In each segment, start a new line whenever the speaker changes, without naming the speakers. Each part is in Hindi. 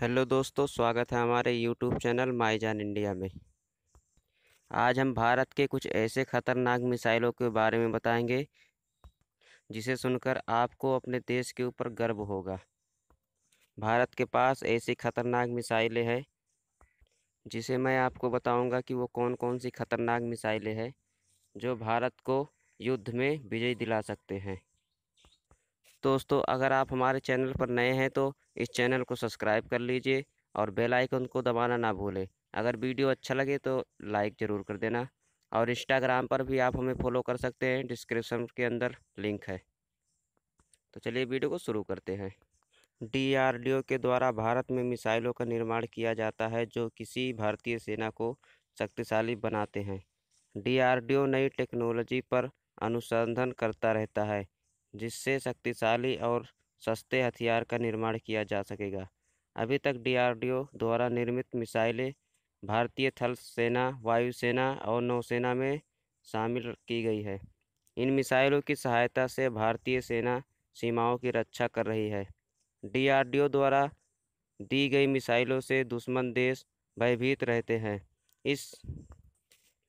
हेलो दोस्तों, स्वागत है हमारे यूट्यूब चैनल माई जान इंडिया में। आज हम भारत के कुछ ऐसे खतरनाक मिसाइलों के बारे में बताएँगे, जिसे सुनकर आपको अपने देश के ऊपर गर्व होगा। भारत के पास ऐसी खतरनाक मिसाइलें हैं, जिसे मैं आपको बताऊँगा कि वो कौन कौन सी खतरनाक मिसाइलें हैं, जो भारत को युद्ध में विजय दिला सकते हैं। दोस्तों, अगर आप हमारे चैनल पर नए हैं तो इस चैनल को सब्सक्राइब कर लीजिए और बेल आइकन को दबाना ना भूलें। अगर वीडियो अच्छा लगे तो लाइक ज़रूर कर देना। और इंस्टाग्राम पर भी आप हमें फॉलो कर सकते हैं, डिस्क्रिप्शन के अंदर लिंक है। तो चलिए वीडियो को शुरू करते हैं। डीआरडीओ के द्वारा भारत में मिसाइलों का निर्माण किया जाता है, जो किसी भारतीय सेना को शक्तिशाली बनाते हैं। डीआरडीओ नई टेक्नोलॉजी पर अनुसंधान करता रहता है। जिससे शक्तिशाली और सस्ते हथियार का निर्माण किया जा सकेगा। अभी तक डीआरडीओ द्वारा निर्मित मिसाइलें भारतीय थल सेना, वायुसेना और नौसेना में शामिल की गई है। इन मिसाइलों की सहायता से भारतीय सेना सीमाओं की रक्षा कर रही है। डीआरडीओ द्वारा दी गई मिसाइलों से दुश्मन देश भयभीत रहते हैं। इस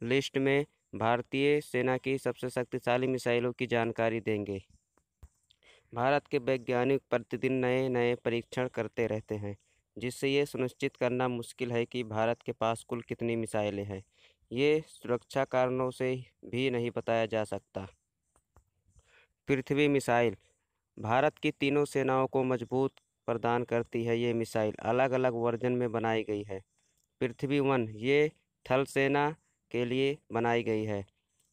लिस्ट में भारतीय सेना की सबसे शक्तिशाली मिसाइलों की जानकारी देंगे। भारत के वैज्ञानिक प्रतिदिन नए नए परीक्षण करते रहते हैं, जिससे ये सुनिश्चित करना मुश्किल है कि भारत के पास कुल कितनी मिसाइलें हैं। ये सुरक्षा कारणों से भी नहीं बताया जा सकता। पृथ्वी मिसाइल, भारत की तीनों सेनाओं को मज़बूत प्रदान करती है ये मिसाइल अलग अलग वर्जन में बनाई गई है। पृथ्वी वन, ये थल सेना के लिए बनाई गई है।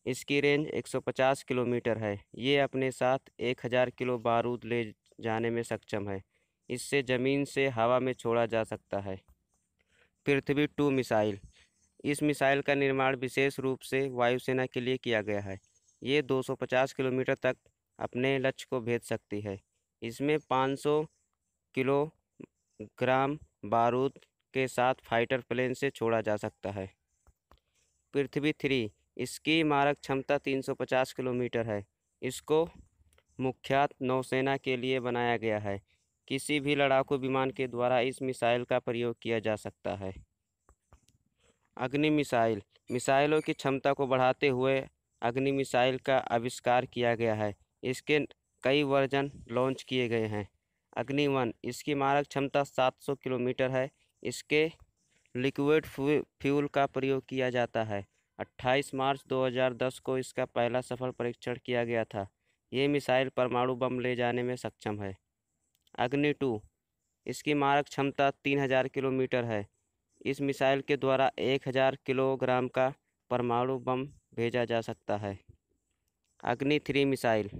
इसकी रेंज 150 किलोमीटर है। ये अपने साथ 1000 किलो बारूद ले जाने में सक्षम है। इससे ज़मीन से हवा में छोड़ा जा सकता है। Prithvi two missile. इस मिसाइल का निर्माण विशेष रूप से वायुसेना के लिए किया गया है। ये 250 किलोमीटर तक अपने लक्ष्य को भेज सकती है। इसमें 500 किलो ग्राम बारूद के साथ फाइटर प्लेन से छोड़ा जा सकता है। पृथ्वी थ्री। इसकी मारक क्षमता 350 किलोमीटर है। इसको मुख्यत नौसेना के लिए बनाया गया है। किसी भी लड़ाकू विमान के द्वारा इस मिसाइल का प्रयोग किया जा सकता है। अग्नि मिसाइल, मिसाइलों की क्षमता को बढ़ाते हुए अग्नि मिसाइल का आविष्कार किया गया है। इसके कई वर्जन लॉन्च किए गए हैं। अग्नि वन, इसकी मारक क्षमता 700 किलोमीटर है। इसके लिक्विड फ्यूल का प्रयोग किया जाता है। 28 मार्च 2010 को इसका पहला सफल परीक्षण किया गया था। ये मिसाइल परमाणु बम ले जाने में सक्षम है। अग्नि टू, इसकी मारक क्षमता 3000 किलोमीटर है। इस मिसाइल के द्वारा 1000 किलोग्राम का परमाणु बम भेजा जा सकता है। अग्नि थ्री मिसाइल,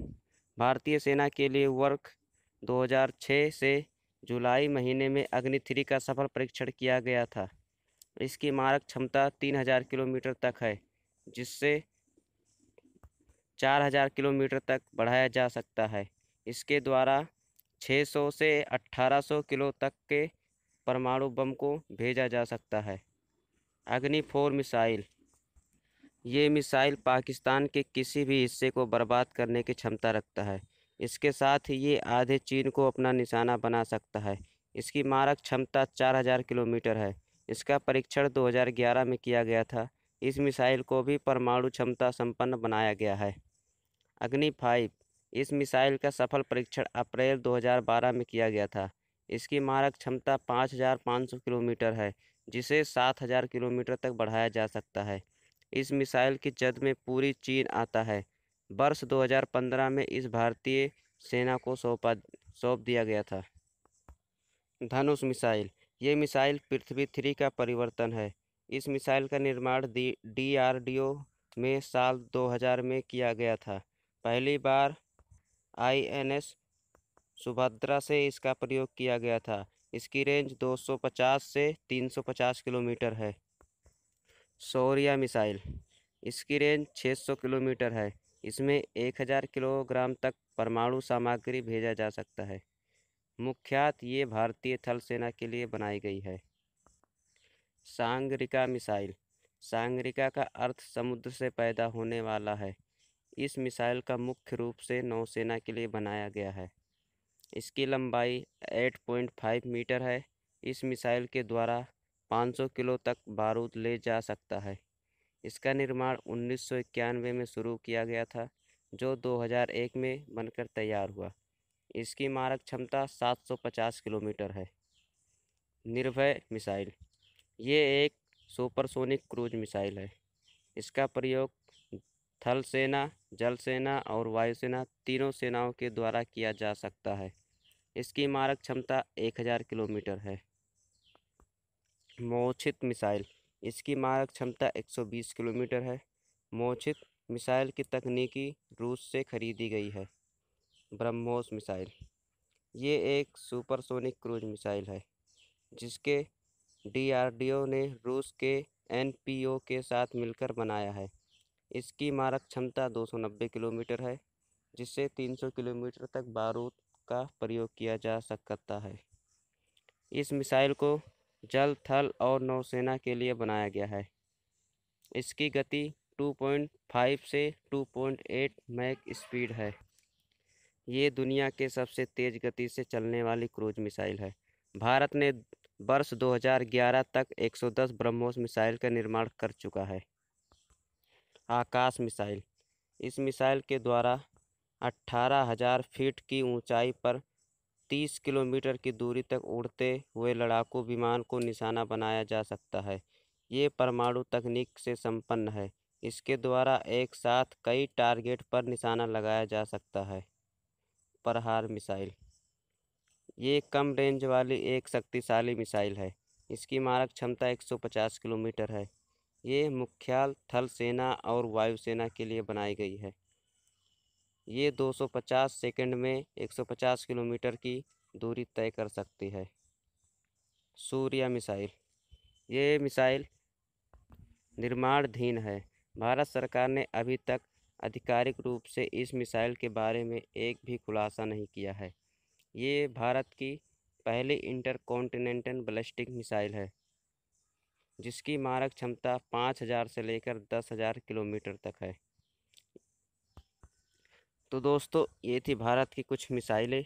भारतीय सेना के लिए वर्ष 2006 से जुलाई महीने में अग्नि थ्री का सफल परीक्षण किया गया था। इसकी मारक क्षमता तीन हज़ार किलोमीटर तक है, जिससे चार हज़ार किलोमीटर तक बढ़ाया जा सकता है। इसके द्वारा 600 से 1800 किलो तक के परमाणु बम को भेजा जा सकता है। Agni four missile. ये मिसाइल पाकिस्तान के किसी भी हिस्से को बर्बाद करने की क्षमता रखता है। इसके साथ ही ये आधे चीन को अपना निशाना बना सकता है। इसकी मारक क्षमता 4000 किलोमीटर है। इसका परीक्षण 2011 में किया गया था। इस मिसाइल को भी परमाणु क्षमता संपन्न बनाया गया है। अग्नि फाइव इस मिसाइल का सफल परीक्षण अप्रैल 2012 में किया गया था। इसकी मारक क्षमता 5,500 किलोमीटर है जिसे 7,000 किलोमीटर तक बढ़ाया जा सकता है। इस मिसाइल की जद में पूरी चीन आता है। वर्ष 2015 में इस भारतीय सेना को सौंपा सौंप दिया गया था। धनुष मिसाइल ये मिसाइल पृथ्वी थ्री का परिवर्तन है। इस मिसाइल का निर्माण डी आर डी ओ में साल 2000 में किया गया था। पहली बार आई एन एस सुभद्रा से इसका प्रयोग किया गया था। इसकी रेंज 250 से 350 किलोमीटर है। सौर्या मिसाइल, इसकी रेंज 600 किलोमीटर है। इसमें 1000 किलोग्राम तक परमाणु सामग्री भेजा जा सकता है। मुख्यत ये भारतीय थल सेना के लिए बनाई गई है। सांगरिका मिसाइल। सांगरिका का अर्थ समुद्र से पैदा होने वाला है। इस मिसाइल का मुख्य रूप से नौसेना के लिए बनाया गया है। इसकी लंबाई 8.5 मीटर है। इस मिसाइल के द्वारा 500 किलो तक बारूद ले जा सकता है। इसका निर्माण उन्नीस सौ इक्यानवे में शुरू किया गया था, जो 2001 में बनकर तैयार हुआ। इसकी मारक क्षमता 750 किलोमीटर है। निर्भय मिसाइल। ये एक सुपरसोनिक क्रूज मिसाइल है। इसका प्रयोग थल सेना, जल सेना और वायुसेना तीनों सेनाओं के द्वारा किया जा सकता है। इसकी मारक क्षमता 1000 किलोमीटर है। मोचित मिसाइल। इसकी मारक क्षमता 120 किलोमीटर है। मोचित मिसाइल की तकनीकी रूस से खरीदी गई है। ब्रह्मोस मिसाइल। ये एक सुपरसोनिक क्रूज मिसाइल है, जिसके डीआरडीओ ने रूस के एनपीओ के साथ मिलकर बनाया है। इसकी मारक क्षमता 290 किलोमीटर है जिससे 300 किलोमीटर तक बारूद का प्रयोग किया जा सकता है। इस मिसाइल को जल, थल और नौसेना के लिए बनाया गया है। इसकी गति 2.5 से 2.8 मैक स्पीड है। ये दुनिया के सबसे तेज़ गति से चलने वाली क्रूज मिसाइल है। भारत ने वर्ष 2011 तक 110 ब्रह्मोस मिसाइल का निर्माण कर चुका है। आकाश मिसाइल, इस मिसाइल के द्वारा अट्ठारह हज़ार फीट की ऊंचाई पर तीस किलोमीटर की दूरी तक उड़ते हुए लड़ाकू विमान को निशाना बनाया जा सकता है। ये परमाणु तकनीक से संपन्न है। इसके द्वारा एक साथ कई टारगेट पर निशाना लगाया जा सकता है। प्रहार मिसाइल। ये कम रेंज वाली एक शक्तिशाली मिसाइल है। इसकी मारक क्षमता 150 किलोमीटर है। ये मुख्याल थल सेना और वायुसेना के लिए बनाई गई है। ये 250 सेकंड में 150 किलोमीटर की दूरी तय कर सकती है। सूर्य मिसाइल। ये मिसाइल निर्माणाधीन है। भारत सरकार ने अभी तक आधिकारिक रूप से इस मिसाइल के बारे में एक भी खुलासा नहीं किया है। ये भारत की पहली इंटर कॉन्टिनेंटल बैलिस्टिक मिसाइल है, जिसकी मारक क्षमता पाँच हज़ार से लेकर दस हज़ार किलोमीटर तक है। तो दोस्तों, ये थी भारत की कुछ मिसाइलें।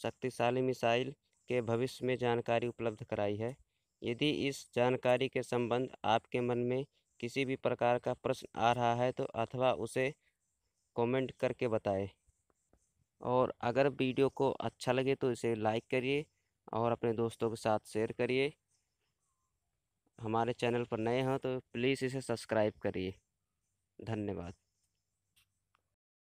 शक्तिशाली मिसाइल के भविष्य में जानकारी उपलब्ध कराई है। यदि इस जानकारी के संबंध आपके मन में किसी भी प्रकार का प्रश्न आ रहा है तो अथवा उसे कमेंट करके बताएँ। और अगर वीडियो को अच्छा लगे तो इसे लाइक करिए और अपने दोस्तों के साथ शेयर करिए। हमारे चैनल पर नए हों तो प्लीज़ इसे सब्सक्राइब करिए। धन्यवाद।